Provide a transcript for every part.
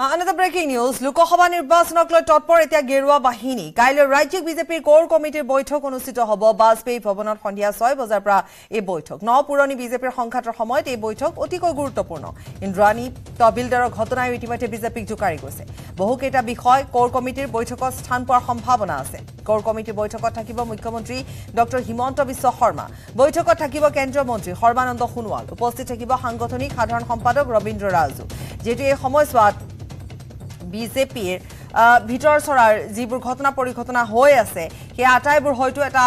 আনহাতে breaking news Lok Sabha নিৰ্বাচনক লৈ তৎপৰ এতিয়া গেৰুৱা বাহিনী। কাইলৈ ৰাজ্যিক বিজেপিৰ কোৰ কমিটিৰ বৈঠক অনুষ্ঠিত হ'ব। বাজপেয়ী ভৱনত সন্ধিয়া ছয় বজাৰ পৰা এই বৈঠক। ন পুৰণি বিজেপিৰ সংঘাতৰ সময়ত এই বৈঠক অতিকৈ গুৰুত্বপূৰ্ণ। ইন্দ্ৰাণী তহবিলদাৰৰ ঘটনায়ো ইতিমধ্যে বিজেপিক জোকাৰি গৈছে। বহুকেইটা বিষয় কোৰ কমিটিৰ বৈঠকত স্থান পোৱাৰ সম্ভাৱনা আছে। কোৰ কমিটিৰ বৈঠকত থাকিব মুখ্যমন্ত্ৰী ডঃ হিমন্ত বিশ্ব শৰ্মা। বৈঠকত থাকিব কেন্দ্ৰীয় মন্ত্ৰী সৰ্বানন্দ সোণোৱাল। উপস্থিত থাকিব সাংগঠনিক সাধাৰণ সম্পাদক ৰবীন্দ্ৰ ৰাজু। যিহেতু এই সময়ছোৱাত বিজেপিৰ ভিতৰ চৰাৰ যিবোৰ ঘটনা পৰিঘটনা হৈ আছে সেই আটাইবোৰ হয়তো এটা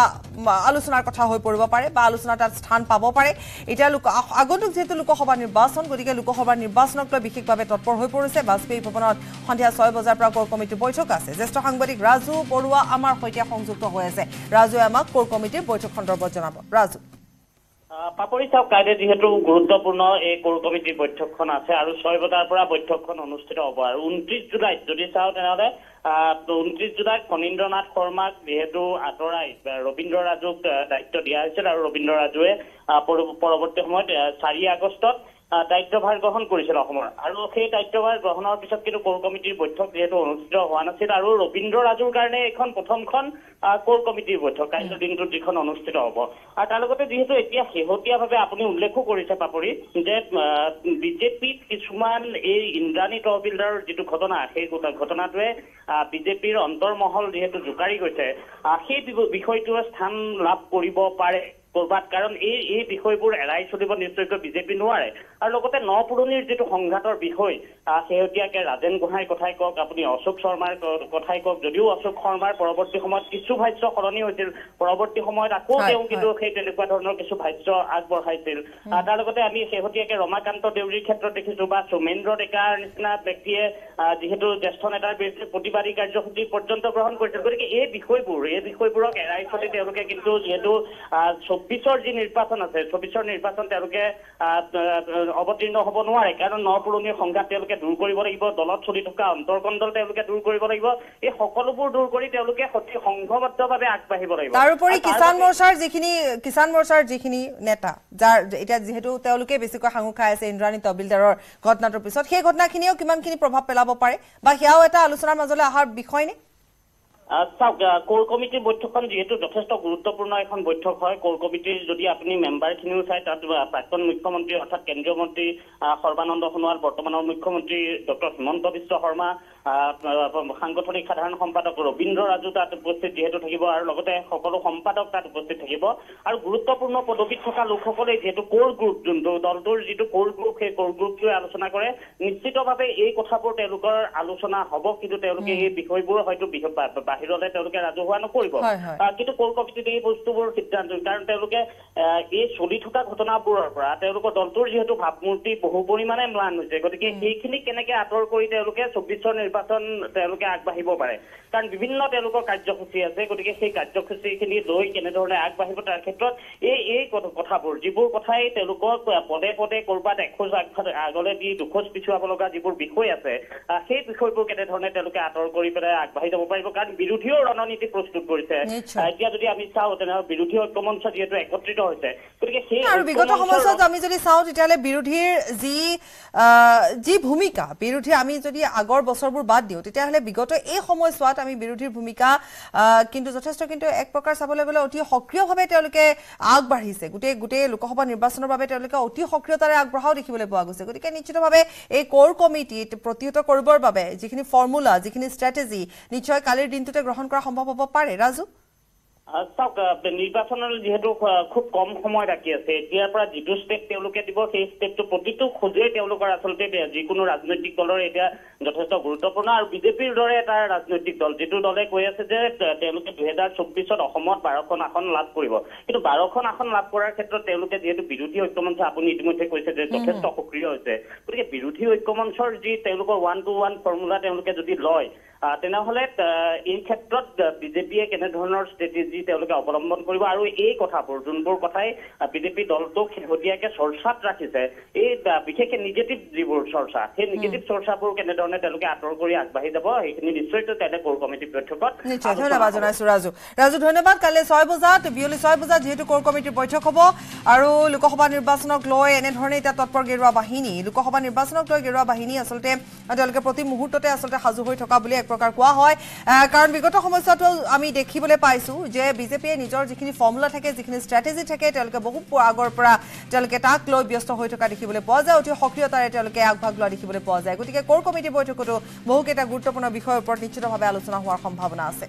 আলোচনাৰ কথা হৈ পৰিব পাৰে বা আলোচনাৰ তাত স্থান পাব পাৰে। এতিয়া লোক আগন্তুক যিহেতু লোকসভা নিৰ্বাচন গতিকে লোকসভা নিৰ্বাচনক লৈ বিশেষভাৱে তৎপৰ হৈ পৰিছে। বাজপেয়ী ভৱনত সন্ধিয়া ছয় বজাৰ পৰা কোৰ কমিটিৰ বৈঠক আছে। জ্যেষ্ঠ সাংবাদিক ৰাজু বৰুৱা আমাৰ সৈতে সংযুক্ত হৈ আছে। ৰাজুৱে আমাক কোৰ কমিটিৰ বৈঠক সন্দৰ্ভত জনাব। ৰাজু। পাপৰি চাওক কাইলৈ যিহেতু গুৰুত্বপূৰ্ণ এই কোৰ কমিটিৰ বৈঠকখন আছে আৰু ছয় বজাৰ পৰা বৈঠকখন অনুষ্ঠিত হ'ব। আৰু ঊনত্ৰিশ জুলাইত যদি চাওঁ তেনেহ'লে ঊনত্ৰিশ জুলাইত ফণীন্দ্ৰ নাথ শৰ্মাক যিহেতু আঁতৰাই ৰবীন্দ্ৰ ৰাজুক দায়িত্ব দিয়া হৈছিল আৰু ৰবীন্দ্ৰ ৰাজুৱে পৰৱৰ্তী সময়ত চাৰি আগষ্টত দায়িত্বভাৰ গ্ৰহণ কৰিছিল অসমৰ। আৰু সেই দায়িত্বভাৰ গ্ৰহণৰ পিছত কিন্তু কোৰ কমিটিৰ বৈঠক যিহেতু অনুষ্ঠিত হোৱা নাছিল আৰু ৰবীন্দ্ৰ ৰাজুৰ কাৰণে এইখন প্ৰথমখন কোৰ কমিটিৰ বৈঠক। কাইলৈ দিনটোত যিখন অনুষ্ঠিত হ'ব। আৰু তাৰ লগতে যিহেতু এতিয়া শেহতীয়াভাৱে আপুনি উল্লেখো কৰিছে পাপৰি যে বিজেপিত কিছুমান এই ইন্দ্ৰাণী তহবিলদাৰৰ যিটো ঘটনা সেই ঘট- ঘটনাটোৱে বিজেপিৰ অন্তৰ্মহল যিহেতু জোকাৰি গৈছে সেই বিষয়টোৱে স্থান লাভ কৰিব পাৰে কৰবাত। কাৰণ এই এই বিষয়বোৰ এৰাই চলিব নিশ্চয়কৈ বিজেপি নোৱাৰে। আৰু লগতে ন পুৰণিৰ যিটো সংঘাতৰ বিষয় শেহতীয়াকে ৰাজেন গোহাঁইৰ কথাই কওক আপুনি অশোক শৰ্মাৰ কথাই কওক যদিও অশোক শৰ্মাৰ পৰৱৰ্তী সময়ত কিছু ভাষ্য সলনি হৈছিল পৰৱৰ্তী সময়ত আকৌ তেওঁ। কিন্তু সেই তেনেকুৱা ধৰণৰ কিছু ভাষ্য আগবঢ়াইছিল। তাৰ লগতে আমি শেহতীয়াকে ৰমাকান্ত দেউৰীৰ ক্ষেত্ৰত দেখিছো বা সৌমেন্দ্ৰ ডেকাৰ নিচিনা ব্যক্তিয়ে যিহেতু জ্যেষ্ঠ নেতাৰ বিৰুদ্ধে প্ৰতিবাদী কাৰ্যসূচী পৰ্যন্ত গ্ৰহণ কৰিছিল। গতিকে এই বিষয়বোৰ এই বিষয়বোৰক এৰাই চলি তেওঁলোকে কিন্তু যিহেতু চৌব্বিছৰ যি নিৰ্বাচন আছে চৌব্বিছৰ নিৰ্বাচন তেওঁলোকে অৱতীৰ্ণ হ'ব নোৱাৰে। কাৰণ ন পুৰণিৰ সংঘাত তেওঁলোকে দূৰ কৰিব লাগিব দলত চলি থকা অন্তৰ্কণ্ডল তেওঁলোকে দূৰ কৰিব লাগিব। এই সকলোবোৰ দূৰ কৰি তেওঁলোকে সঠিক সংঘবদ্ধভাৱে আগবাঢ়িব লাগিব। তাৰোপৰি কিষাণ মৰ্চাৰ যিখিনি কিষাণ মৰ্চাৰ যিখিনি নেতা যাৰ এতিয়া যিহেতু তেওঁলোকে বেছিকৈ সাঙু খাই আছে ইন্দ্ৰাণী তহবিলদাৰৰ ঘটনাটোৰ পিছত সেই ঘটনাখিনিয়েও কিমানখিনি প্ৰভাৱ পেলাব পাৰে? বা সেয়াও এটা আলোচনাৰ মাজলৈ অহাৰ বিষয় নে চাওক কোৰ কমিটিৰ বৈঠকখন যিহেতু যথেষ্ট গুৰুত্বপূৰ্ণ এখন বৈঠক হয় কোৰ কমিটিৰ যদি আপুনি মেম্বাৰখিনিও চাই তাত প্ৰাক্তন মুখ্যমন্ত্ৰী অৰ্থাৎ কেন্দ্ৰীয় মন্ত্ৰী সৰ্বানন্দ সোণোৱাল বৰ্তমানৰ মুখ্যমন্ত্ৰী ডক্টৰ হিমন্ত বিশ্ব শৰ্মা সাংগঠনিক সাধাৰণ সম্পাদক ৰবীন্দ্ৰ ৰাজু তাত উপস্থিত যিহেতু থাকিব আৰু লগতে সকলো সম্পাদক তাত উপস্থিত থাকিব। আৰু গুৰুত্বপূৰ্ণ পদবীত থকা লোকসকলে যিহেতু কোৰ গ্ৰুপ যোনটো দলটোৰ যিটো কোৰ গ্ৰুপ সেই কোৰ গ্ৰুপটোৱে আলোচনা কৰে। নিশ্চিতভাৱে এই কথাবোৰ তেওঁলোকৰ আলোচনা হ'ব কিন্তু তেওঁলোকে এই বিষয়বোৰ হয়তো বাহিৰলৈ তেওঁলোকে ৰাজহুৱা নকৰিব। কিন্তু কোৰ কমিটিত এই বস্তুবোৰ সিদ্ধান্ত কাৰণ তেওঁলোকে এই চলি থকা ঘটনাবোৰৰ পৰা তেওঁলোকৰ দলটোৰ যিহেতু ভাৱমূৰ্তি বহু পৰিমাণে ম্লান হৈছে। গতিকে সেইখিনি কেনেকে আঁতৰ কৰি তেওঁলোকে চৌব্বিছৰ নিৰ্বাচন তেওঁলোকে আগবাঢ়িব পাৰে। কাৰণ বিভিন্ন তেওঁলোকৰ কাৰ্যসূচী আছে গতিকে সেই কাৰ্যসূচীখিনি লৈ কেনেধৰণে আগবাঢ়িব তাৰ ক্ষেত্ৰত এই এই কথা- কথাবোৰ যিবোৰ কথাই তেওঁলোকক পদে পদে কৰবাত এখোজ আগলৈ দি দুখোজ পিছুৱাব লগা যিবোৰ বিষয় আছে সেই বিষয়বোৰ কেনেধৰণে তেওঁলোকে আঁতৰ কৰি পেলাই আগবাঢ়ি যাব পাৰিব কাৰণ বিৰোধীও ৰণনীতি প্ৰস্তুত কৰিছে। এতিয়া যদি আমি চাওঁ তেনেহ'লে বিৰোধী ঐক্যমঞ্চ যিহেতু একত্ৰিত হৈছে গতিকে সেই আৰু বিগত সময়ছোৱাত আমি যদি চাওঁ তেতিয়াহ'লে বিৰোধীৰ যি যি ভূমিকা বিৰোধীৰ আমি যদি আগৰ বছৰবোৰ বাদ দিওঁ। তেতিয়াহ'লে বিগত এই সময়ছোৱাত আমি বিৰোধীৰ ভূমিকা কিন্তু যথেষ্ট কিন্তু এক প্ৰকাৰ চাবলৈ গ'লে অতি সক্ৰিয়ভাৱে তেওঁলোকে আগবাঢ়িছে। গোটেই গোটেই লোকসভা নিৰ্বাচনৰ বাবে তেওঁলোকে অতি সক্ৰিয়তাৰে আগবঢ়াও দেখিবলৈ পোৱা গৈছে। গতিকে নিশ্চিতভাৱে এই কোৰ কমিটিত প্ৰতিহত কৰিবৰ বাবে যিখিনি ফৰ্মুলা যিখিনি ষ্ট্ৰেটেজি নিশ্চয় কালিৰ দিনটোতে গ্ৰহণ কৰা সম্ভৱ হ'ব পাৰে। ৰাজু? চাওক আহ, নিৰ্বাচনলৈ যিহেতু খুব কম সময় বাকী আছে এতিয়াৰ পৰা যিটো ষ্টেপ তেওঁলোকে দিব সেই ষ্টেপটো প্ৰতিটো খোজেই তেওঁলোকৰ আচলতে যিকোনো ৰাজনৈতিক দলৰ এতিয়া যথেষ্ট গুৰুত্বপূৰ্ণ আৰু বিজেপিৰ দৰে এটা ৰাজনৈতিক দল যিটো দলে কৈ আছে যে তেওঁলোকে দুহেজাৰ চৌব্বিছত অসমত বাৰখন আসন লাভ কৰিব। কিন্তু বাৰখন আসন লাভ কৰাৰ ক্ষেত্ৰত তেওঁলোকে যিহেতু বিৰোধী ঐক্যমঞ্চ আপুনি ইতিমধ্যে কৈছে যে যথেষ্ট সক্ৰিয় হৈছে। গতিকে বিৰোধী ঐক্যমঞ্চৰ যি তেওঁলোকৰ ওৱান টু ওৱান ফৰ্মুলা তেওঁলোকে যদি লয় তেনেহলে এই ক্ষেত্ৰত বিজেপিয়ে কেনেধৰণৰ ষ্ট্ৰেটেজি তেওঁলোকে অৱলম্বন কৰিব আৰু এই কথাবোৰ যোনবোৰ কথাই বিজেপি দলটোক শেহতীয়াকে চৰ্চাত ৰাখিছে এই বিশেষকে নিগেটিভ যিবোৰ চৰ্চা সেই নিগেটিভ চৰ্চাবোৰ কেনেধৰণে তেওঁলোকে আঁতৰ কৰি আগবাঢ়ি যাব সেইখিনি নিশ্চয় কাইলৈ কোৰ কমিটিৰ বৈঠকত নিশ্চয় ধন্যবাদ। জনাইছো ৰাজু। ৰাজু ধন্যবাদ। কাইলৈ ছয় বজাত বিয়লি ছয় বজাত যিহেতু কোৰ কমিটিৰ বৈঠক হ'ব আৰু লোকসভা নিৰ্বাচনক লৈ এনেধৰণে এতিয়া তৎপৰ গেৰুৱা বাহিনী লোকসভা নিৰ্বাচনক লৈ গেৰুৱা বাহিনী আচলতে তেওঁলোকে প্ৰতি মুহূৰ্ততে আচলতে সাজু হৈ থকা বুলি এক প্ৰকাৰ কোৱা হয়। কাৰণ বিগত সময়ছোৱাতো আমি দেখিবলৈ পাইছো যে বিজেপিয়ে নিজৰ যিখিনি ফৰ্মুলা থাকে যিখিনি ষ্ট্ৰেটেজি থাকে তেওঁলোকে বহু আগৰ পৰা তেওঁলোকে তাক লৈ ব্যস্ত হৈ থকা দেখিবলৈ পোৱা যায় অতি সক্ৰিয়তাৰে তেওঁলোকে আগভাগ লোৱা দেখিবলৈ পোৱা যায়। গতিকে কোৰ কমিটিৰ বৈঠকতো বহুকেইটা গুৰুত্বপূৰ্ণ বিষয়ৰ ওপৰত নিশ্চিতভাৱে আলোচনা হোৱাৰ সম্ভাৱনা আছে।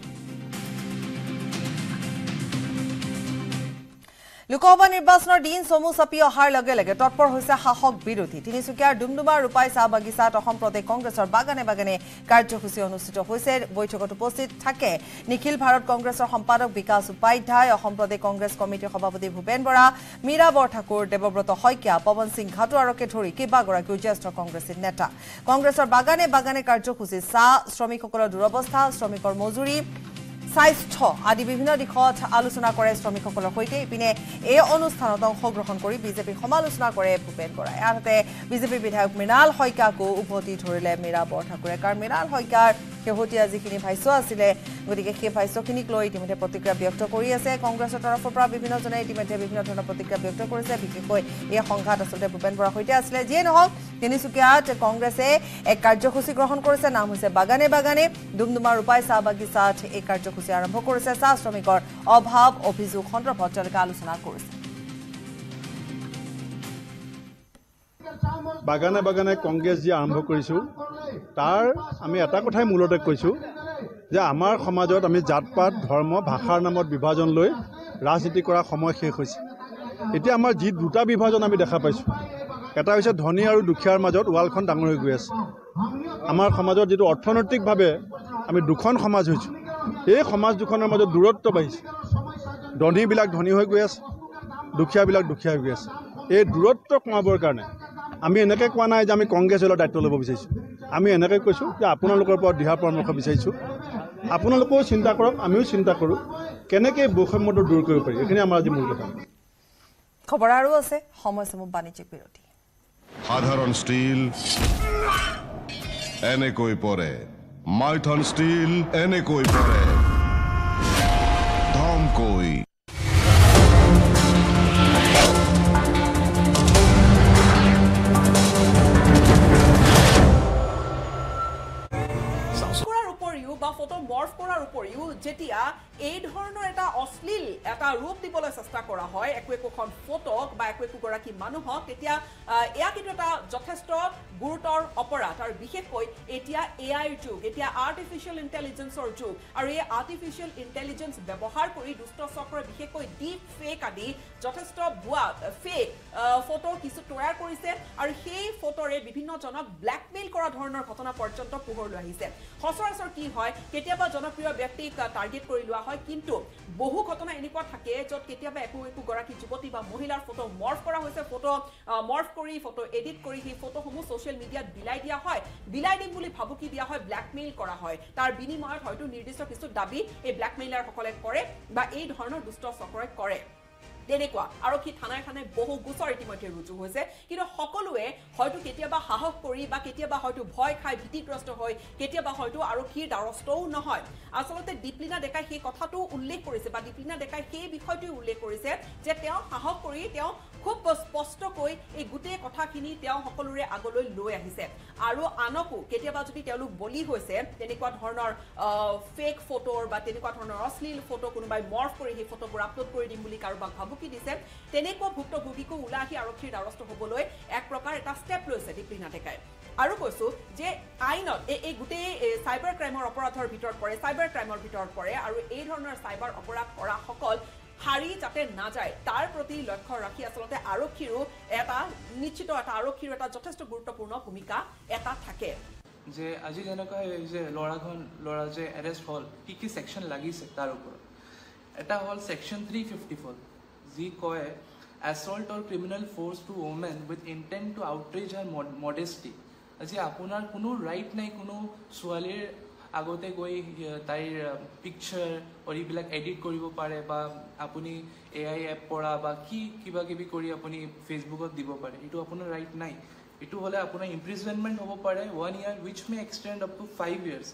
লোকসভা নিৰ্বাচনৰ দিন চমু চাপি অহাৰ লগে লগে তৎপৰ হৈছে শাসক বিৰোধী। তিনিচুকীয়াৰ ডুমডুমা ৰূপাই চাহ বাগিচাত অসম প্ৰদেশ কংগ্ৰেছৰ বাগানে বাগানে কাৰ্যসূচী অনুষ্ঠিত হৈছে। বৈঠকত উপস্থিত থাকে নিখিল ভাৰত কংগ্ৰেছৰ সম্পাদক বিকাশ উপাধ্যায় অসম প্ৰদেশ কংগ্ৰেছ কমিটিৰ সভাপতি ভূপেন বৰা মীৰা বৰঠাকুৰ দেৱব্ৰত শইকীয়া পৱন সিং ঘাটোৱাৰকে ধৰি কেইবাগৰাকীও জ্যেষ্ঠ কংগ্ৰেছী নেতা। কংগ্ৰেছৰ বাগানে বাগানে কাৰ্যসূচী চাহ শ্ৰমিকসকলৰ দুৰৱস্থা শ্ৰমিকৰ মজুৰি স্বাস্থ্য আদি বিভিন্ন দিশত আলোচনা কৰে শ্ৰমিকসকলৰ সৈতে। ইপিনে এই অনুষ্ঠানত অংশগ্ৰহণ কৰি বিজেপিৰ সমালোচনা কৰে ভূপেন বৰাই। আনহাতে বিজেপিৰ বিধায়ক মৃণাল শইকীয়াকো উভতি ধৰিলে মীৰা বৰঠাকুৰে কাৰণ মৃণাল শইকীয়াৰ শেহতীয়া যিখিনি ভাষ্য আছিলে গতিকে সেই ভাষ্যখিনিক লৈ ইতিমধ্যে প্ৰতিক্ৰিয়া ব্যক্ত কৰি আছে। কংগ্ৰেছৰ তৰফৰ পৰা বিভিন্নজনে ইতিমধ্যে বিভিন্ন ধৰণৰ প্ৰতিক্ৰিয়া ব্যক্ত কৰিছে। বিশেষকৈ এই সংঘাত আচলতে ভূপেন বৰাৰ সৈতে আছিলে। যিয়ে নহওক তিনিচুকীয়াত কংগ্ৰেছে এক কাৰ্যসূচী গ্ৰহণ কৰিছে। নাম হৈছে বাগানে বাগানে। ডুমডুমা ৰূপাই চাহ বাগিচাত এই কাৰ্যসূচী আৰম্ভ কৰিছে চাহ শ্ৰমিকৰ অভাৱ অভিযোগ সন্দৰ্ভত তেওঁলোকে আলোচনা কৰিছে। বাগানে বাগানে কংগ্ৰেছ যি আৰম্ভ কৰিছোঁ তাৰ আমি এটা কথাই মূলতে কৈছোঁ যে আমাৰ সমাজত আমি জাত পাত ধৰ্ম ভাষাৰ নামত বিভাজন লৈ ৰাজনীতি কৰা সময় শেষ হৈছে। এতিয়া আমাৰ যি দুটা বিভাজন আমি দেখা পাইছোঁ এটা হৈছে ধনী আৰু দুখীয়াৰ মাজত ৱালখন ডাঙৰ হৈ গৈ আছে। আমাৰ সমাজত যিটো অৰ্থনৈতিকভাৱে আমি দুখন সমাজ হৈছোঁ এই সমাজ দুখনৰ মাজত দূৰত্ব বাঢ়িছে। ধনীবিলাক ধনী হৈ গৈ আছে দুখীয়াবিলাক দুখীয়া হৈ গৈ আছে। এই দূৰত্ব কমাবৰ কাৰণে আমি এনেকৈ কোৱা নাই যে আমি কংগ্ৰেছ দলৰ দায়িত্ব ল'ব বিচাৰিছোঁ। আমি এনেকৈ কৈছোঁ যে আপোনালোকৰ পৰা দিহা পৰামৰ্শ বিচাৰিছোঁ। আপোনালোকেও চিন্তা কৰক আমিও চিন্তা কৰোঁ কেনেকৈ এই বৈষম্যটো দূৰ কৰিব পাৰি। এইখিনি আমাৰ আজি মূল কথা। খবৰ আৰু আছে সময় চমু বাণিজ্যিক বিৰতি। সাধাৰণ ষ্টীল এনেকৈ পৰে। মাইথন ষ্টীল এনেকৈ পৰে। ধমকৈ কৰাৰ উপৰিও বা ফটো মৰ্ফ কৰাৰ উপৰিও যেতিয়া এই ধৰণৰ এটা অশ্লীল এটা ৰূপ দিবলৈ চেষ্টা কৰা হয় একো একোখন ফটোক বা একো একোগৰাকী মানুহক তেতিয়া এয়া কিন্তু এটা যথেষ্ট গুৰুতৰ অপৰাধ। আৰু বিশেষকৈ এতিয়া এ আইৰ যুগ এতিয়া আৰ্টিফিচিয়েল ইণ্টেলিজেঞ্চৰ যুগ। আৰু এই আৰ্টিফিচিয়েল ইণ্টেলিজেঞ্চ ব্যৱহাৰ কৰি দুষ্ট চক্ৰই বিশেষকৈ ডিপ ফেক আদি যথেষ্ট ভুৱা ফেক ফটো কিছু তৈয়াৰ কৰিছে। আৰু সেই ফটোৰে বিভিন্নজনক ব্লেকমেইল কৰা ধৰণৰ ঘটনা পৰ্যন্ত পোহৰলৈ আহিছে। সচৰাচৰ কি হয় কেতিয়াবা জনপ্ৰিয় ব্যক্তিক টাৰ্গেট কৰি লোৱা হয় কিন্তু বহু ঘটনা এনেকুৱা থাকে য'ত কেতিয়াবা একো একোগৰাকী যুৱতী বা মহিলাৰ ফটো মৰ্ফ কৰা হৈছে ফটো মৰ্ফ কৰি ফটো এডিট কৰি সেই ফটোসমূহ ছ'চিয়েল মিডিয়াত বিলাই দিয়া হয়। বিলাই দিম বুলি ভাবুকি দিয়া হয় ব্লেকমেইল কৰা হয়। তাৰ বিনিময়ত হয়তো নিৰ্দিষ্ট কিছু দাবী এই ব্লেকমেইলাৰসকলে কৰে বা এই ধৰণৰ দুষ্ট চক্ৰই কৰে। তেনেকুৱা। আৰক্ষী থানাই থানাই বহু গোচৰ ইতিমধ্যে ৰুজু হৈছে। কিন্তু সকলোৱে হয়তো কেতিয়াবা সাহস কৰি বা কেতিয়াবা হয়তো ভয় খাই ভীতিগ্ৰস্ত হৈ কেতিয়াবা হয়তো আৰক্ষীৰ দ্বাৰস্থও নহয়। আচলতে দীপলিনা ডেকাই সেই কথাটো উল্লেখ কৰিছে বা দীপলিনা ডেকাই সেই বিষয়টোৱে উল্লেখ কৰিছে যে তেওঁ সাহস কৰি তেওঁ খুব স্পষ্টকৈ এই গোটেই কথাখিনি তেওঁ সকলোৰে আগলৈ লৈ আহিছে। আৰু আনকো কেতিয়াবা যদি তেওঁলোক বলি হৈছে তেনেকুৱা ধৰণৰ ফেক ফটোৰ বা তেনেকুৱা ধৰণৰ অশ্লীল ফটো কোনোবাই মৰ্ফ কৰি সেই ফটোবোৰ আপলোড কৰি দিম বুলি কাৰোবাক ভাবুকি দিছে। তেনেকুৱা ভুক্তভোগীকো ওলাই আহি আৰক্ষীৰ দ্বাৰস্থ হ'বলৈ এক প্ৰকাৰ এটা ষ্টেপ লৈছে দীপলিনা ডেকাই। আৰু কৈছো যে আইনত এই এই গোটেই চাইবাৰ ক্ৰাইমৰ অপৰাধৰ ভিতৰত পৰে চাইবাৰ ক্ৰাইমৰ ভিতৰত পৰে আৰু এই ধৰণৰ চাইবাৰ অপৰাধ কৰাসকল হাৰি যাতে নাযায় তাৰ প্ৰতি লক্ষ্য ৰাখি আচলতে আৰক্ষীৰো এটা নিশ্চিত এটা আৰক্ষীৰো এটা যথেষ্ট গুৰুত্বপূৰ্ণ ভূমিকা এটা থাকে। যে আজি যেনেকুৱা যে ল'ৰাখন ল'ৰা যে এৰেষ্ট হ'ল কি কি ছেকশ্যন লাগিছে তাৰ ওপৰত? এটা হ'ল ছেকশ্যন থ্ৰী ফিফটি ফ'ৰ যি কয় assault or criminal force to women with intent to outrage her modesty আজি আপোনাৰ কোনো ৰাইট নাই কোনো ছোৱালীৰ আগতে গৈ তাইৰ পিকচাৰ এইবিলাক এডিট কৰিব পাৰে বা আপুনি এ আই এপ পৰা বা কি কিবা কিবি কৰি আপুনি ফেচবুকত দিব পাৰে এইটো আপোনাৰ ৰাইট নাই এইটো হ'লে আপোনাৰ ইমপ্ৰিজনমেণ্ট হ'ব পাৰে one year which may extend up to five years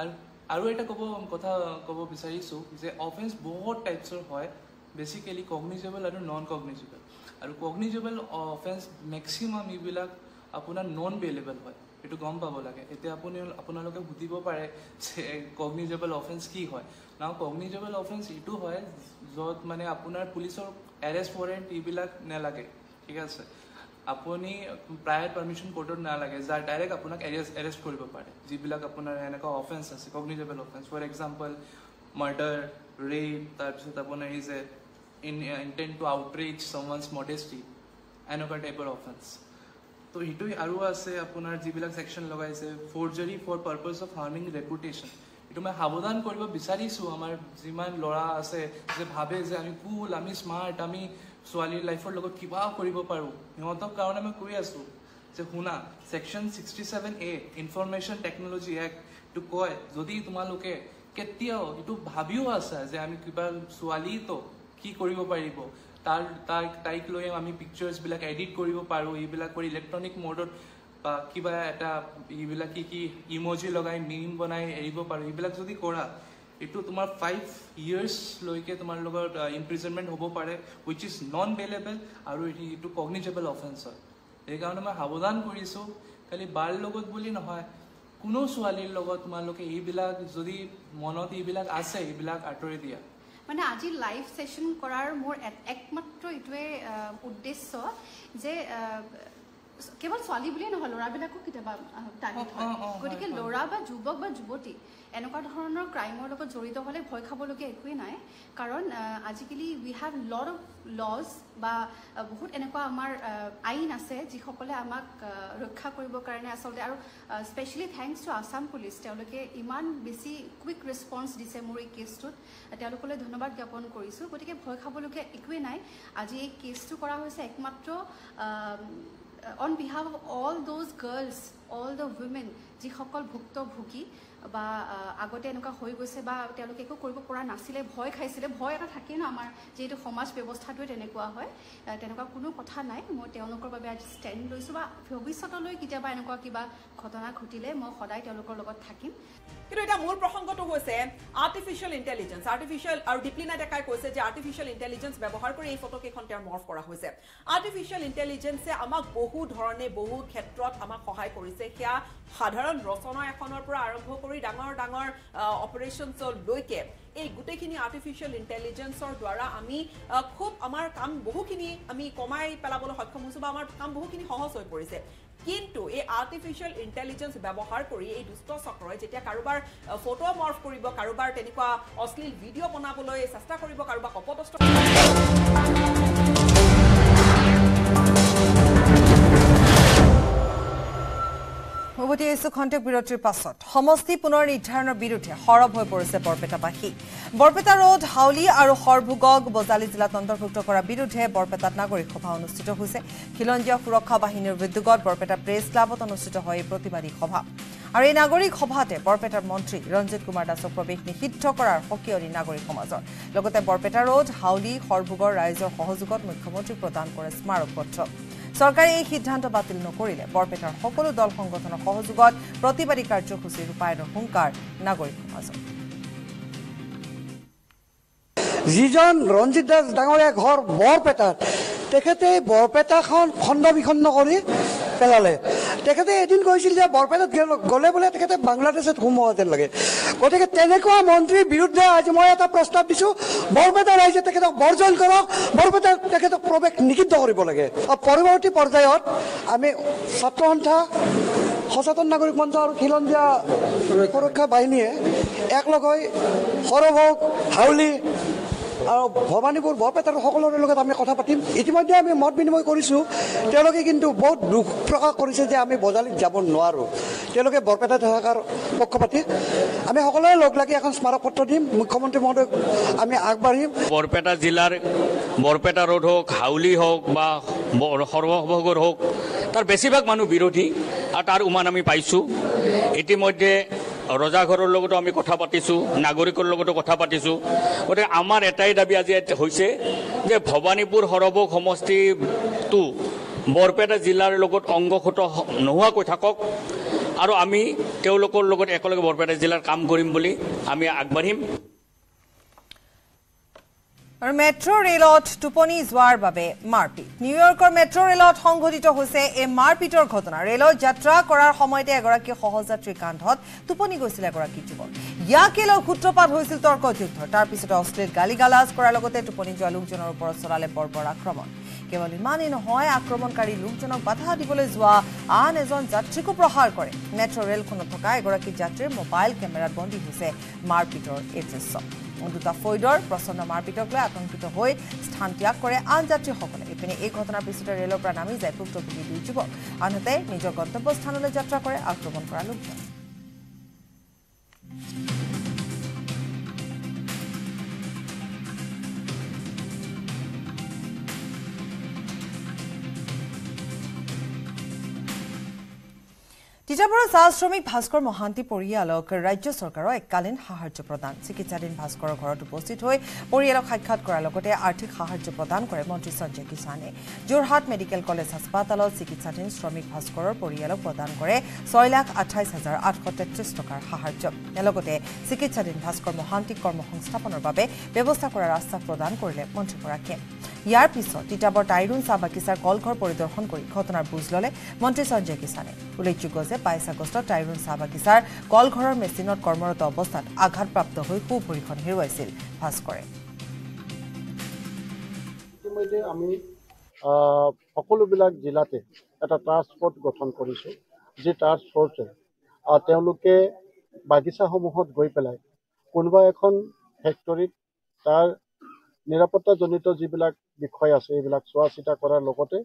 আৰু আৰু এটা ক'ব কথা ক'ব বিচাৰিছোঁ যে অফেন্স বহুত টাইপছৰ হয়। বেচিকেলি কগনিজেবল আৰু নন কগনিজেবল আৰু কগনিজেবল অফেন্স মেক্সিমাম এইবিলাক আপোনাৰ নন বেলেবল হয়। এইটো গম পাব লাগে। এতিয়া আপুনি আপোনালোকে সুধিব পাৰে যে কগনিজেবল অফেন্স কি হয়। না কগনিজেবল অফেন্স এইটো হয় য'ত মানে আপোনাৰ পুলিচৰ এৰেষ্ট ৱাৰেণ্ট এইবিলাক নালাগে। ঠিক আছে? আপুনি প্ৰায় পাৰ্মিশ্যন কোৰ্টত নালাগে। যাৰ ডাইৰেক্ট আপোনাক এৰেষ্ট এৰেষ্ট কৰিব পাৰে। যিবিলাক আপোনাৰ এনেকুৱা অফেন্স আছে cognizable offence for example murder rape তাৰপিছত আপোনাৰ এই যে in intent to outrage someone's modesty এনেকুৱা টাইপৰ অফেন্স তো সেইটো আৰু আছে আপোনাৰ যিবিলাক ছেকশ্যন লগাইছে forgery for purpose of harming reputation এইটো মই সাৱধান কৰিব বিচাৰিছোঁ। আমাৰ যিমান ল'ৰা আছে যে ভাবে যে আমি কুল আমি স্মাৰ্ট আমি ছোৱালীৰ লাইফৰ লগত কিবা কৰিব পাৰোঁ সিহঁতক কাৰণে মই কৈ আছোঁ যে শুনা section sixty seven A information technology act এইটো কয় যদি তোমালোকে কেতিয়াও এইটো ভাবিও আছা যে আমি কিবা ছোৱালীতো কি কৰিব পাৰিব? তাৰ তাইক তাইক লৈ আমি পিকচাৰ্ছবিলাক এডিট কৰিব পাৰোঁ এইবিলাক কৰি ইলেক্ট্ৰনিক মডত বা কিবা এটা এইবিলাক কি কি ইমজি লগাই মিম বনাই এৰিব পাৰোঁ এইবিলাক যদি কৰা এইটো তোমাৰ ফাইভ ইয়েৰ্ছলৈকে তোমাৰ লগত ইমপ্ৰিজনমেণ্ট হ'ব পাৰে উইচ ইজ নন বেলেবল আৰু এইটো কগনিজেবল অফেন্স হয়। সেইকাৰণে মই সাৱধান কৰিছোঁ খালি বাৰ লগত বুলি নহয় কোনো ছোৱালীৰ লগত তোমালোকে এইবিলাক যদি মনত এইবিলাক আছে এইবিলাক আঁতৰি দিয়া। মানে আজি লাইভ ছেশ্যন কৰাৰ মোৰ এক- একমাত্ৰ এইটোৱে উদ্দেশ্য যে কেৱল ছোৱালী বুলিয়ে নহয় ল'ৰাবিলাকো কেতিয়াবা টাৰ্গেট হয় গতিকে। ল'ৰা বা যুৱক বা যুৱতী এনেকুৱা ধৰণৰ ক্ৰাইমৰ লগত জড়িত হ'লে ভয় খাবলগীয়া একোৱেই নাই। কাৰণ আজিকালি we have lot of laws বা বহুত এনেকুৱা আমাৰ আইন আছে যিসকলে আমাক ৰক্ষা কৰিবৰ কাৰণে আচলতে আৰু specially thanks to Assam police তেওঁলোকে ইমান বেছি কুইক ৰেছপন্স দিছে মোৰ এই কেছটোত তেওঁলোকলৈ ধন্যবাদ জ্ঞাপন কৰিছোঁ। গতিকে ভয় খাবলগীয়া একোৱেই নাই। আজি এই কেছটো কৰা হৈছে একমাত্ৰ on behalf of all those girls all the women যিসকল ভুক্তভোগী বা আগতে এনেকুৱা হৈ গৈছে বা তেওঁলোকে একো কৰিব পৰা নাছিলে ভয় খাইছিলে ভয় এটা থাকেই ন আমাৰ যিহেতু সমাজ ব্যৱস্থাটোৱে তেনেকুৱা হয়। তেনেকুৱা কোনো কথা নাই। মই তেওঁলোকৰ বাবে আজি ষ্টেণ্ড লৈছোঁ বা ভৱিষ্যতলৈ কেতিয়াবা এনেকুৱা কিবা ঘটনা ঘটিলে মই সদায় তেওঁলোকৰ লগত থাকিম। কিন্তু এতিয়া মূল প্ৰসংগটো হৈছে আৰ্টিফিচিয়েল ইণ্টেলিজেঞ্চ আৰ্টিফিচিয়েল আৰু দীপলিনা ডেকাই কৈছে যে আৰ্টিফিচিয়েল ইণ্টেলিজেঞ্চ ব্যৱহাৰ কৰি এই ফটোকেইখন তেওঁৰ মৰ্ফ কৰা হৈছে। আৰ্টিফিচিয়েল ইণ্টেলিজেঞ্চে আমাক বহু ধৰণে বহু ক্ষেত্ৰত আমাক সহায় কৰিছে। সেয়া সাধাৰণ ৰচনা এখনৰ পৰা আৰম্ভ কৰি ডাঙৰ ডাঙৰ অপাৰেশ্যনছলৈকে এই গোটেইখিনি আৰ্টিফিচিয়েল ইণ্টেলিজেঞ্চৰ দ্বাৰা আমি খুব আমাৰ কাম বহুখিনি আমি কমাই পেলাবলৈ সক্ষম হৈছোঁ বা আমাৰ কাম বহুখিনি সহজ হৈ পৰিছে। কিন্তু এই আৰ্টিফিচিয়েল ইণ্টেলিজেঞ্চ ব্যৱহাৰ কৰি এই দুষ্ট চক্ৰই যেতিয়া কাৰোবাৰ ফটো মৰ্ফ কৰিব কাৰোবাৰ তেনেকুৱা অশ্লীল ভিডিঅ' বনাবলৈ চেষ্টা কৰিব কাৰোবাক অপদস্থ উভতি আহিছো খন্তেক বিৰতিৰ পাছত। সমষ্টি পুনৰ নিৰ্ধাৰণৰ বিৰুদ্ধে সৰব হৈ পৰিছে বৰপেটাবাসী। বৰপেটা ৰোড হাউলি আৰু সৰভোগক বজালি জিলাত অন্তৰ্ভুক্ত কৰাৰ বিৰুদ্ধে বৰপেটাত নাগৰিক সভা অনুষ্ঠিত হৈছে। খিলঞ্জীয়া সুৰক্ষা বাহিনীৰ উদ্যোগত বৰপেটা প্ৰেছ ক্লাবত অনুষ্ঠিত হয় এই প্ৰতিবাদী সভা। আৰু এই নাগৰিক সভাতে বৰপেটাৰ মন্ত্ৰী ৰঞ্জিত কুমাৰ দাসক প্ৰৱেশ নিষিদ্ধ কৰাৰ সকিয়নি নাগৰিক সমাজৰ। লগতে বৰপেটা ৰোড হাউলি সৰভোগৰ ৰাইজৰ সহযোগত মুখ্যমন্ত্ৰীক প্ৰদান কৰে স্মাৰক পত্ৰ চৰকাৰে এই সিদ্ধান্ত বাতিল নকৰিলে। বৰপেটাৰ সকলো দল সংগঠনৰ সহযোগত প্ৰতিবাদী কাৰ্যসূচী ৰূপায়ণৰ হুংকাৰ নাগৰিক সমাজৰ। যিজন ৰঞ্জিত দাস ডাঙৰীয়া ঘৰ বৰপেটাত তেখেতে বৰপেটাখন খণ্ড বিখণ্ড কৰি পেলালে তেখেতে এদিন কৈছিল যে বৰপেটাত গেল- বোলে তেখেতে বাংলাদেশত সোমোৱা যেন লাগে। গতিকে তেনেকুৱা মন্ত্ৰীৰ বিৰুদ্ধে আজি মই এটা প্ৰস্তাৱ দিছোঁ বৰপেটা ৰাইজে তেখেতক বৰ্জন কৰক বৰপেটাত তেখেতক প্ৰৱেশ নিষিদ্ধ কৰিব লাগে। আৰু পৰৱৰ্তী পৰ্যায়ত আমি ছাত্ৰ সন্থা সচেতন নাগৰিক মঞ্চ আৰু খিলঞ্জীয়া সুৰক্ষা বাহিনীয়ে একলগ হৈ সৰভোগ হাউলি আৰু ভৱানীপুৰ বৰপেটাৰ সকলোৰে লগত আমি কথা পাতিম। ইতিমধ্যে আমি মত বিনিময় কৰিছোঁ। তেওঁলোকে কিন্তু বহুত দুখ প্ৰকাশ কৰিছে যে আমি বজালিত যাব নোৱাৰোঁ। তেওঁলোকে বৰপেটাত থকাৰ পক্ষপাতি। আমি সকলোৱে লগ লাগি এখন স্মাৰক পত্ৰ দিম। মুখ্যমন্ত্ৰী মহোদয়ক আমি আগবাঢ়িম। বৰপেটা জিলাৰ বৰপেটা ৰোড হওক হাউলি হওক বা সৰ্বভোগৰ হওক তাৰ বেছিভাগ মানুহ বিৰোধী আৰু তাৰ উমান আমি পাইছোঁ। ইতিমধ্যে ৰজাঘৰৰ লগতো আমি কথা পাতিছোঁ নাগৰিকৰ লগতো কথা পাতিছোঁ। গতিকে আমাৰ এটাই দাবী আজি হৈছে যে ভৱানীপুৰ সৰভোগ সমষ্টিটো বৰপেটা জিলাৰ লগত অংগসূত নোহোৱাকৈ থাকক আৰু আমি তেওঁলোকৰ লগত একেলগে বৰপেটা জিলাৰ কাম কৰিম বুলি আমি আগবাঢ়িম। আৰু মেট্ৰ' ৰেলত টোপনি যোৱাৰ বাবে মাৰপিট। নিউয়ৰ্কৰ মেট্ৰ' ৰেলত সংঘটিত হৈছে এই মাৰপিটৰ ঘটনা। ৰেলত যাত্ৰা কৰাৰ সময়তে এগৰাকী সহযাত্ৰীৰ কান্ধত টোপনি গৈছিল এগৰাকী যুৱক। ইয়াকে লৈ সূত্ৰপাত হৈছিল তৰ্কযুদ্ধ। তাৰ পিছতে অশ্লীল গালি গালাজ কৰাৰ লগতে টোপনি যোৱা লোকজনৰ ওপৰত চলালে বৰ্বৰ আক্ৰমণ। কেৱল ইমানেই নহয় আক্ৰমণকাৰী লোকজনক বাধা দিবলৈ যোৱা আন এজন যাত্ৰীকো প্ৰহাৰ কৰে। মেট্ৰ' ৰেলখনত থকা এগৰাকী যাত্ৰীৰ মোবাইল কেমেৰাত বন্দী হৈছে মাৰপিটৰ এই দৃশ্য। দুটা ফৈদৰ প্ৰচণ্ড মাৰপিটক লৈ আতংকিত হৈ স্থান ত্যাগ কৰে আন যাত্ৰীসকলে। ইপিনে এই ঘটনাৰ পিছতে ৰেলৰ পৰা নামি যায় ভুক্তভোগী দুই যুৱক। আনহাতে নিজৰ গন্তব্যস্থানলৈ যাত্ৰা কৰে আক্ৰমণ কৰা লোকজন। তিতাবৰৰ চাহ শ্ৰমিক ভাস্কৰ মহান্তি পৰিয়ালক ৰাজ্য চৰকাৰৰ এককালীন সাহায্য প্ৰদান। চিকিৎসাধীন ভাস্কৰৰ ঘৰত উপস্থিত হৈ পৰিয়ালক সাক্ষাৎ কৰাৰ লগতে আৰ্থিক সাহায্য প্ৰদান কৰে মন্ত্ৰী সঞ্জয় কিষাণে। যোৰহাট মেডিকেল কলেজ হাস্পাতালত চিকিৎসাধীন শ্ৰমিক ভাস্কৰৰ পৰিয়ালক প্ৰদান কৰে ছয় লাখ আঠাইছ হাজাৰ আঠশ তেত্ৰিছ টকাৰ সাহায্য লগতে চিকিৎসাধীন ভাস্কৰ মহান্তিক কৰ্মসংস্থাপনৰ বাবে ব্যৱস্থা কৰাৰ আশ্বাস প্ৰদান কৰিলে মন্ত্ৰীগৰাকীয়ে। ইয়াৰ পিছত তিতাবৰ টাইৰুণ চাহ বাগিচাৰ কলঘৰ পৰিদৰ্শন কৰি ঘটনাৰ বুজ ললে মন্ত্ৰী সঞ্জয় কিষাণে। উল্লেখযোগ্য যে বাইছ আগষ্টত টাইৰুণ চাহ বাগিচাৰ কলঘৰৰ মেচিনত কৰ্মৰত অৱস্থাত আঘাতপ্ৰাপ্ত হৈ সু ভৰিখন হেৰুৱাইছিল ভাস্কৰে। আমি সকলোবিলাক জিলাতে এটা টাস্ক ফৰ্চ গঠন কৰিছোঁ। যি টাস্ক ফৰ্চে তেওঁলোকে বাগিচাসমূহত গৈ পেলাই কোনোবা এখন ফেক্টৰীত তাৰ নিৰাপত্তাজনিত যিবিলাক বিষয় আছে এইবিলাক চোৱা চিতা কৰাৰ লগতে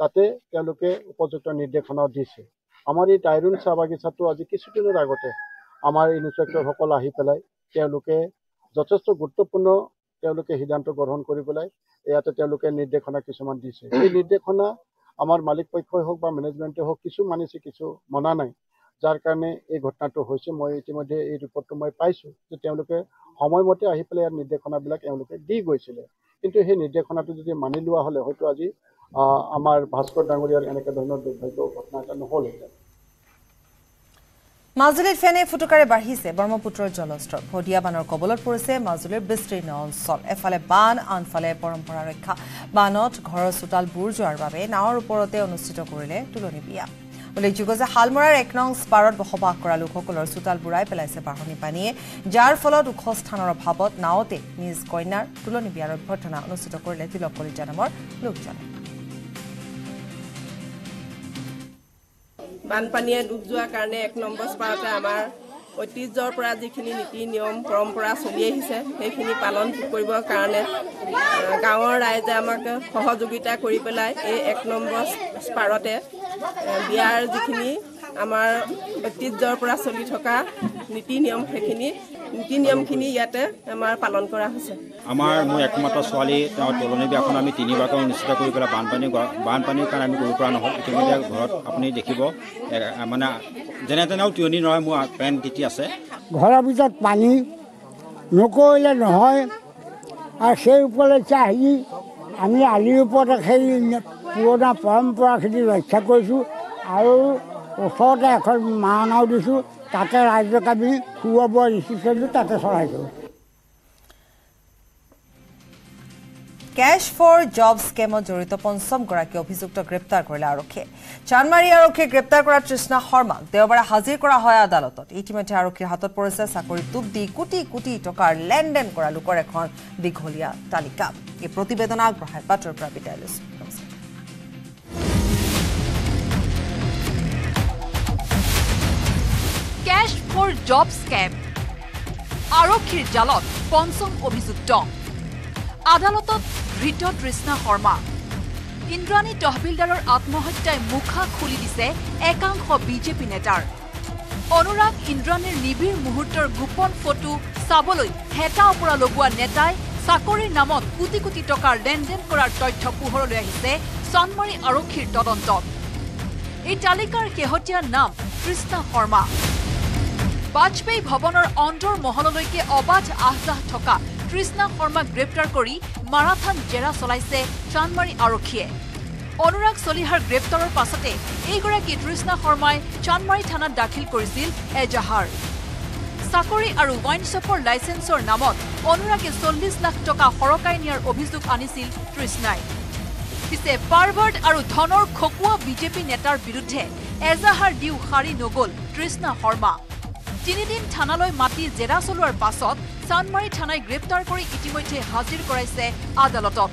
তাতে তেওঁলোকে উপযুক্ত নিৰ্দেশনাও দিছে। আমাৰ এই টাইৰুণ চাহ বাগিচাটো আজি কিছুদিনৰ আগতে আমাৰ ইনস্পেক্টৰসকল আহি পেলাই তেওঁলোকে যথেষ্ট গুৰুত্বপূৰ্ণ তেওঁলোকে সিদ্ধান্ত গ্ৰহণ কৰি পেলাই ইয়াতে তেওঁলোকে নিৰ্দেশনা কিছুমান দিছে। এই নিৰ্দেশনা আমাৰ মালিক পক্ষই হওক বা মেনেজমেণ্টে হওক কিছু মানিছে কিছু মনা নাই। যাৰ কাৰণে এই ঘটনাটো হৈছে। মই ইতিমধ্যে এই ৰিপৰ্টটো মই পাইছোঁ যে তেওঁলোকে সময়মতে আহি পেলাই ইয়াৰ নিৰ্দেশনাবিলাক তেওঁলোকে দি গৈছিলে। কিন্তু সেই নিৰ্দেশনাটো যদি মানি লোৱা হ'লে হয়তো আজি আমাৰ ভাস্কৰ ডাঙৰীয়াৰ এনেকুৱা ধৰণৰ দুৰ্ভাগ্য ঘটনা এটা নহ'লহেঁতেন। মাজুলীত ফেনে ফুটুকাৰে বাঢ়িছে ব্ৰহ্মপুত্ৰৰ জলস্তৰ। ভদিয়া বানৰ কবলত পৰিছে মাজুলীৰ বিস্তীৰ্ণ অঞ্চল। এফালে বান আনফালে পৰম্পৰা ৰক্ষা। বানত ঘৰৰ চোতাল বুৰ যোৱাৰ বাবে নাৱৰ ওপৰতে অনুষ্ঠিত কৰিলে তোলনি বিয়া। উল্লেখযোগ্য যে শালমৰাৰ এক নং স্পাৰত বসবাস কৰা লোকসকলৰ চোতাল বুৰাই পেলাইছে বাঢ়নি পানীয়ে। যাৰ ফলত ওখ স্থানৰ অভাৱত নাৱতে নিজ কন্যাৰ তোলনি বিয়াৰ অভ্যৰ্থনা অনুষ্ঠিত কৰিলে তিলক কলিতা নামৰ লোকজনে। বানপানীয়ে ডুব যোৱাৰ কাৰণে এক নম্বৰ স্পাৰতে আমাৰ ঐতিহ্যৰ পৰা যিখিনি নীতি নিয়ম পৰম্পৰা চলি আহিছে সেইখিনি পালন কৰিবৰ কাৰণে গাঁৱৰ ৰাইজে আমাক সহযোগিতা কৰি পেলাই এই এক নম্বৰ স্পাৰতে বিয়াৰ যিখিনি আমাৰ ঐতিহ্যৰ পৰা চলি থকা নীতি নিয়ম সেইখিনি নীতি নিয়মখিনি ইয়াতে আমাৰ পালন কৰা হৈছে। আমাৰ মোৰ একমাত্ৰ ছোৱালী তেওঁৰ তোলনি বিয়াখন আমি তিনিবাৰকৈ অনুষ্ঠিত কৰি পেলাই বানপানী বানপানীৰ কাৰণে আমি কৰিব পৰা নহ'ল ইতিমধ্যে ঘৰত আপুনি দেখিব মানে যেনে তেনেও তিয়নি নহয় মোৰ পেণ্ট তিতি আছে। ঘৰৰ ভিতৰত পানী নকৰিলে নহয় আৰু সেই উপলক্ষে আহি আমি আলিৰ ওপৰতে সেই পুৰণা পৰম্পৰাখিনি ৰক্ষা কৰিছোঁ আৰু ওচৰতে এখন মাও নাও দিছোঁ তাতে ৰাইজক আমি খোৱা বোৱা ৰিচিপশ্যনটো তাতে চলাইছোঁ। কেশ ফৰ জব স্কেমত জড়িত পঞ্চমগৰাকী অভিযুক্ত গ্ৰেপ্তাৰ কৰিলে আৰক্ষীয়ে। চানমাৰী আৰক্ষীয়ে গ্ৰেপ্তাৰ কৰা তৃষ্ণা শৰ্মাক দেওবাৰে হাজিৰ কৰা হয় আদালতত। ইতিমধ্যে আৰক্ষীৰ হাতত পৰিছে চাকৰি টোপ দি কোটি কোটি টকাৰ লেনদেন কৰা লোকৰ এখন দীঘলীয়া তালিকা। এই প্ৰতিবেদন আগবঢ়াই বাটৰ পৰা বিদায় লৈছো কেশ ফৰ জব স্কেম। আৰক্ষীৰ জালত পঞ্চম অভিযুক্ত। আদালতত ধৃত তৃষ্ণা শৰ্মা। ইন্দ্ৰাণী তহবিলদাৰৰ আত্মহত্যাই মুখা খুলি দিছে একাংশ বিজেপি নেতাৰ। অনুৰাগ ইন্দ্ৰাণীৰ নিবিড় মুহূৰ্তৰ গোপন ফটো চাবলৈ হেতা ওপৰা লগোৱা নেতাই চাকৰিৰ নামত কোটি কোটি টকাৰ লেনদেন কৰাৰ তথ্য পোহৰলৈ আহিছে চানমাৰী আৰক্ষীৰ তদন্তত এই তালিকাৰ শেহতীয়া নাম তৃষ্ণা শৰ্মা। বাজপেয়ী ভৱনৰ অন্দৰ মহললৈকে অবাধ আহ যাহ থকা তৃষ্ণা শৰ্মাক গ্ৰেপ্তাৰ কৰি মাৰাথান জেৰা চলাইছে চান্দমাৰী আৰক্ষীয়ে। অনুৰাগ চলিহাৰ গ্ৰেপ্তাৰৰ পাছতে এইগৰাকী তৃষ্ণা শৰ্মাই চান্দমাৰী থানাত দাখিল কৰিছিল এজাহাৰ। চাকৰি আৰু ৱাইন শ্বপৰ লাইচেন্সৰ নামত অনুৰাগে চল্লিছ লাখ টকা সৰকাই নিয়াৰ অভিযোগ আনিছিল তৃষ্ণাই পিছে পাৰভাৰ্ড আৰু ধনৰ খকুৱা বিজেপি নেতাৰ বিৰুদ্ধে এজাহাৰ দিও সাৰি নগল তৃষ্ণা শৰ্মা। তিনিদিন থানালৈ মাতি জেৰা চলোৱাৰ পাছত চান্দমাৰী থানাই গ্ৰেপ্তাৰ কৰি ইতিমধ্যে হাজিৰ কৰাইছে আদালতত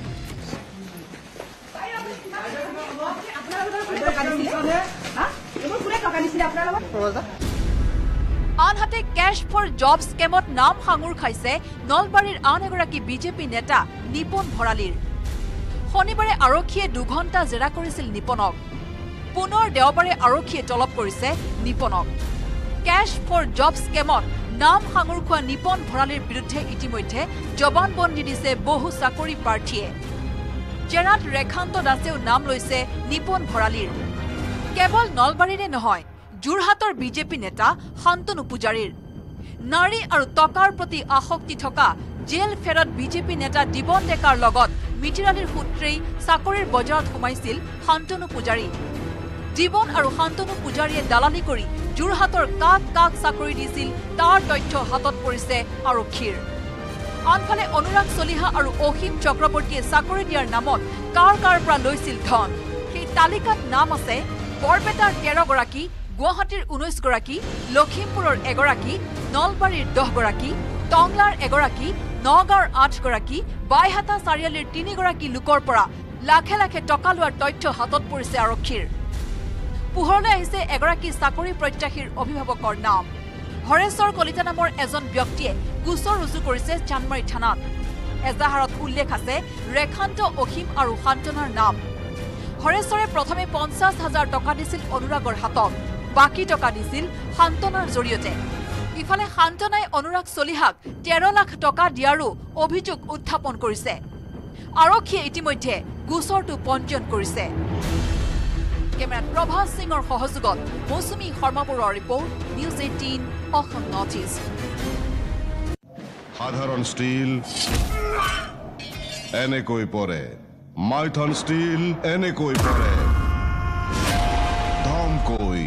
আনহাতে কেশ ফৰ জব স্কেমত নাম সাঙুৰ খাইছে নলবাৰীৰ আন এগৰাকী বিজেপি নেতা নিপুণ ভৰালীৰ। শনিবাৰে আৰক্ষীয়ে দুঘণ্টা জেৰা কৰিছিল নিপনক। পুনৰ দেওবাৰে আৰক্ষীয়ে তলব কৰিছে নিপনক। কেশ ফৰ জব স্কেমত নাম সাঙুৰ খোৱা নিপন ভৰালীৰ বিৰুদ্ধে ইতিমধ্যে জবানবন্দী দিছে বহু চাকৰি প্ৰাৰ্থীয়ে। জেৰাত ৰেখান্ত দাসেও নাম লৈছে নিপন ভৰালীৰ। কেৱল নলবাৰীৰে নহয় যোৰহাটৰ বিজেপি নেতা শান্তনু পূজাৰীৰ। নাৰী আৰু টকাৰ প্ৰতি আসক্তি থকা জেল ফেৰত বিজেপি নেতা দিবন ডেকাৰ লগত মিতিৰালীৰ সূত্ৰেই চাকৰিৰ বজাৰত সোমাইছিল শান্তনু পূজাৰী। জীৱন আৰু শান্তনু পূজাৰীয়ে দালালি কৰি যোৰহাটৰ কাক কাক চাকৰি দিছিল তাৰ তথ্য হাতত পৰিছে আৰক্ষীৰ। আনফালে অনুৰাগ চলিহা আৰু অসীম চক্ৰৱৰ্তীয়ে চাকৰি দিয়াৰ নামত কাৰ কাৰ পৰা লৈছিল ধন? সেই তালিকাত নাম আছে বৰপেটাৰ তেৰগৰাকী গুৱাহাটীৰ ঊনৈছগৰাকী লখিমপুৰৰ এগৰাকী নলবাৰীৰ দহগৰাকী টংলাৰ এগৰাকী নগাঁৱৰ আঠগৰাকী বাইহাটা চাৰিআলিৰ তিনিগৰাকী লোকৰ পৰা লাখে লাখে টকা লোৱাৰ তথ্য হাতত পৰিছে আৰক্ষীৰ। পোহৰলৈ আহিছে এগৰাকী চাকৰি প্ৰত্যাশীৰ অভিভাৱকৰ নাম। হৰেশ্বৰ কলিতা নামৰ এজন ব্যক্তিয়ে গোচৰ ৰুজু কৰিছে চান্দমাৰী থানাত। এজাহাৰত উল্লেখ আছে ৰেখান্ত অসীম আৰু শান্তনাৰ নাম। হৰেশ্বৰে প্ৰথমে পঞ্চাছ হাজাৰ টকা দিছিল অনুৰাগৰ হাতত বাকী টকা দিছিল শান্তনাৰ জৰিয়তে। ইফালে শান্তনাই অনুৰাগ চলিহাক তেৰ লাখ টকা দিয়াৰো অভিযোগ উত্থাপন কৰিছে। আৰক্ষীয়ে ইতিমধ্যে গোচৰটো পঞ্জীয়ন কৰিছে। কেমেৰাত প্ৰভাস সিঙৰ সহযোগত মৌচুমী শৰ্মা বৰুৱাৰ report news eighteen Assam north east. সাধাৰণ ষ্টীল এনেকৈ পৰে। মাইথন ষ্টীল এনেকৈ পৰে। ধমকৈ।